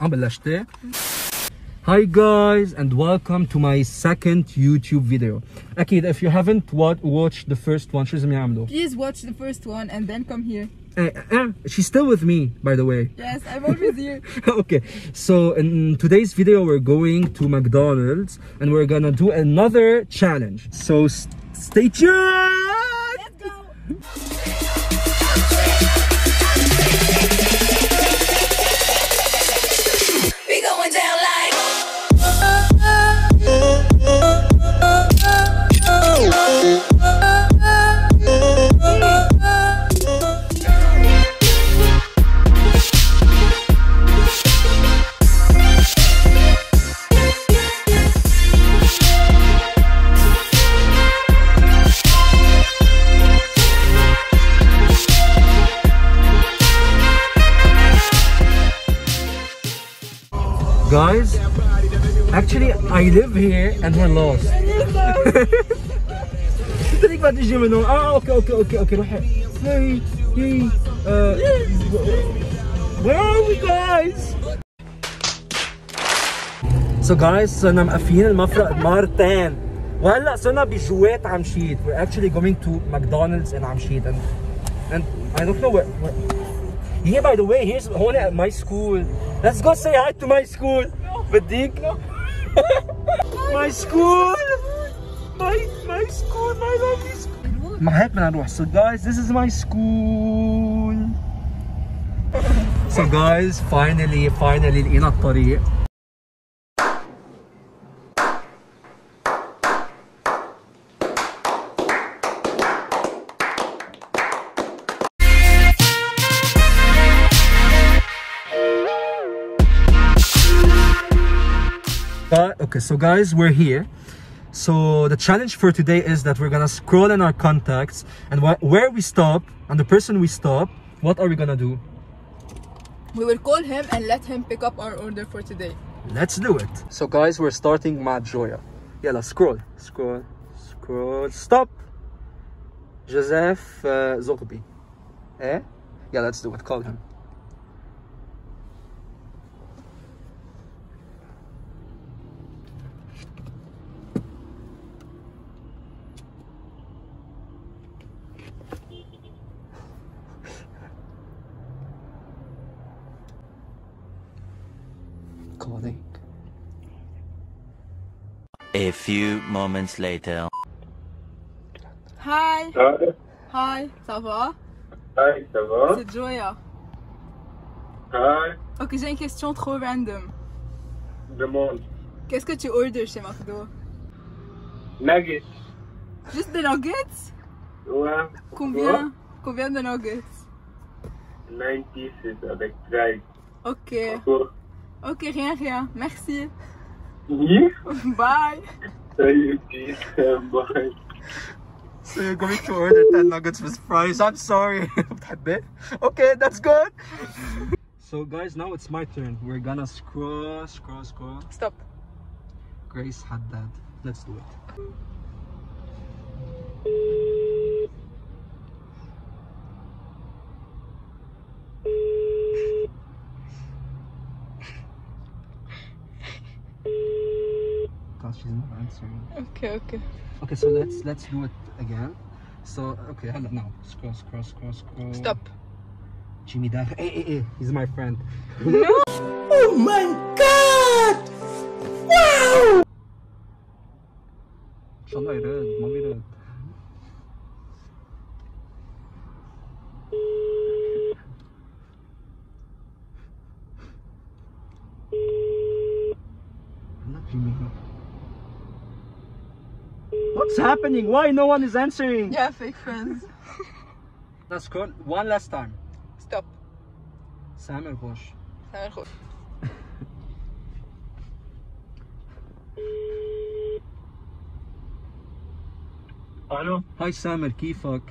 عم بلشتي Hi guys and welcome to my second YouTube video. أكيد if you haven't wa- watched the first one شو لازم يعملوا؟ Please watch the first one and then come here. Eh, eh, she's still with me by the way. Yes, I'm always here. okay, so in today's video we're going to McDonald's and we're gonna do another challenge. So s- stay tuned! actually, I live here and we're lost. تدري ما تجي من هون اه okay, okay, okay. اوكي روحي هي هي Where are we guys? So guys صرنا مقفلين المفرق مرتين وهلا صرنا بجوات عم شيد We're actually going to McDonald's in Amchit, and and I don't know where, where Yeah by the way here's هون at my school Let's go say hi to my school بديك؟ no my school my my school my lovely school ما هيك بدنا نروح so guys this is my school so guys finally finally لقينا الطريق Uh, okay, so guys, we're here. So the challenge for today is that we're gonna scroll in our contacts and wh where we stop and the person we stop, what are we gonna do? We will call him and let him pick up our order for today. Let's do it. So guys, we're starting Mad Joya. Yalla, scroll, scroll, scroll, stop. Joseph uh. Eh? Yeah, let's do it. Call him. Calling. A few moments later. Hi. Hi, Hi. Ça va? hi, ça va? C'est Joya. Hi, Ok, j'ai une question trop random. demande. Qu'est-ce que tu orders chez McDo? Nuggets. Juste des nuggets? Ouais. Combien? Combien de nuggets? 9 pieces avec dried. Ok. Quoi? Ok, rien, rien. Merci. You? Bye. Bye. So you're going to order 10 nuggets with fries. I'm sorry. Okay, that's good. So guys, now it's my turn. We're gonna scroll, scroll, scroll. Stop. Grace had that. Let's do it. sorry. Okay, okay. Okay, so let's let's do it again. So okay, hello now. Scroll, scroll, scroll, scroll. Stop. Jimmy Dave. Hey, hey, hey, he's my friend. No. oh my god! Wow! Şuna irad, mami irad. What's happening? Why no one is answering? Yeah, fake friends. Let's go one last time. Stop. Samuel Bosch. سامر خوش. ألو هاي سامر كيفك؟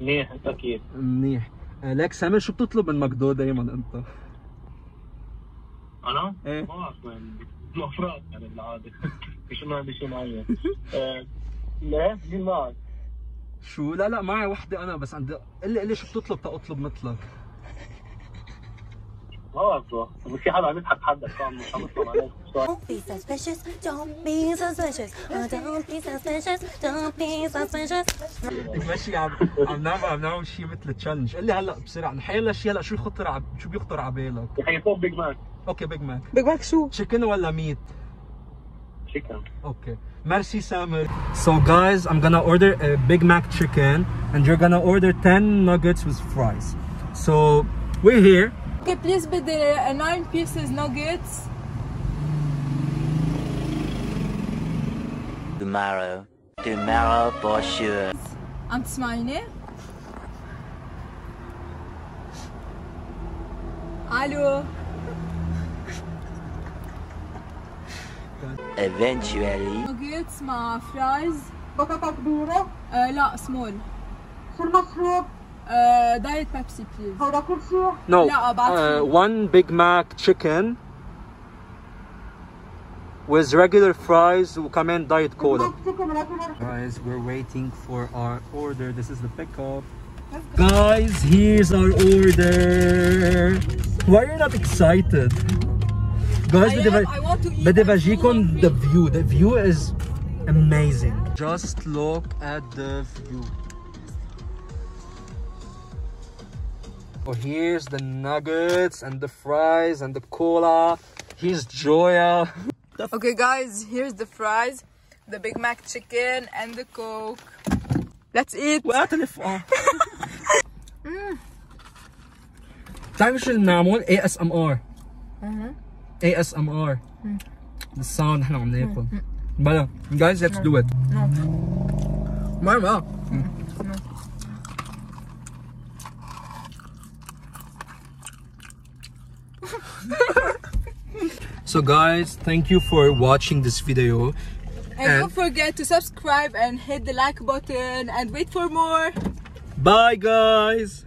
منيح انت كيف؟ منيح لك سامر شو بتطلب من ماكدو دايما انت؟ أنا؟ إيه. ما وين مفرط يعني بالعاده مش معين آه، لا مين معك؟ شو لا لا معي وحدة أنا بس عندي قلي قلي شو بتطلب تأطلب مثلك ما بعرفه بس في حدا عم يضحك حدك عم عم يطلع عليك Don't be suspicious. Don't be suspicious. Don't be suspicious. Don't be suspicious. ماشي عم عم نعمل عم نعمل شيء مثل تشالنج قل لي هلا بسرعة نحيل شيء هلا شو خطر. شو بيخطر على بالك يحيطون بيج ماك أوكي بيج ماك Big Mac شو؟ تشيكن ولا ميت شكرا Okay. Merci Samuel. So guys, I'm gonna order a Big Mac chicken and you're gonna order 10 nuggets with fries. So we're here. Okay, please بدي 9 pieces nuggets. Tomorrow. Tomorrow for sure. عم تسمعيني؟ الو Eventually. nuggets مع فرايز بطاطا كبيرة آه لا سمول شو المشروب؟ آه دايت بيبسي بليز هذا كل شيء No. Yeah, about uh, food. one Big Mac chicken with regular fries وكمان diet cola. Guys, we're waiting for our order. This is the pickup. Guys, here's our order. Why are you not excited? Guys, I, بدي am, ب- I want to eat بدي and بجيكم full of the me. view. The view is amazing. Just look at the view. Oh, here's the nuggets and the fries and the cola. Here's Joya. Okay guys, here's the fries, the Big Mac chicken and the Coke. Let's eat. وقت الفقاع بتعرفي شو بنعمل؟ ASMR ASMR الساوند نحن عم ناكل بلا guys let's do it ما ما So guys, thank you for watching this video. And don't forget to subscribe and hit the like button and wait for more. Bye guys!